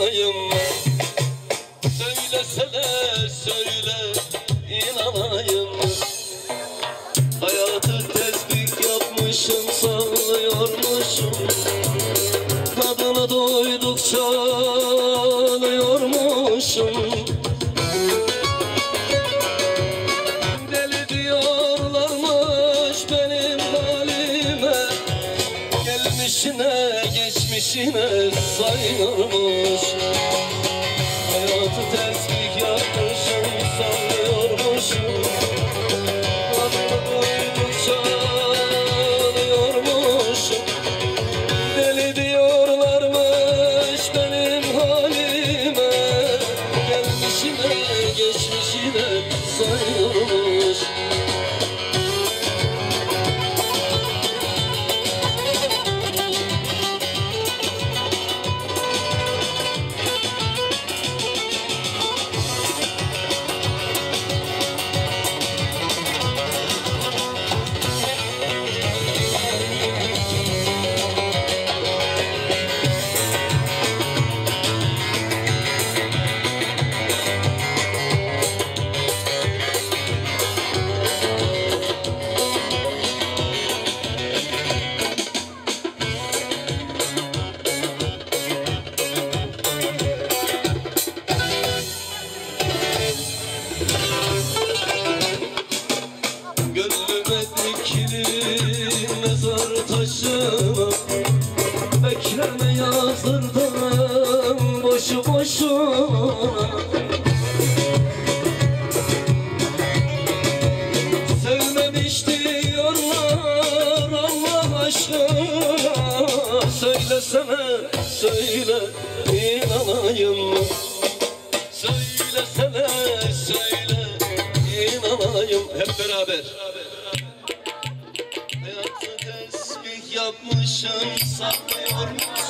inanayım? Söylesene söyle inanayım? Hayatı tesbih yapmışım sallıyormuşum Tadını doydukça alıyormuşum Gelmişine geçmişine sayıyormuş dikili mezar taşına Bekleme yazdırdım boşu boşuna. Sevmemiş diyorlar Allah aşkına. Söylesene söyle inanayım mı? Söylesene söyle inanayım. Hep beraber yapmışım saklıyormuşum Adını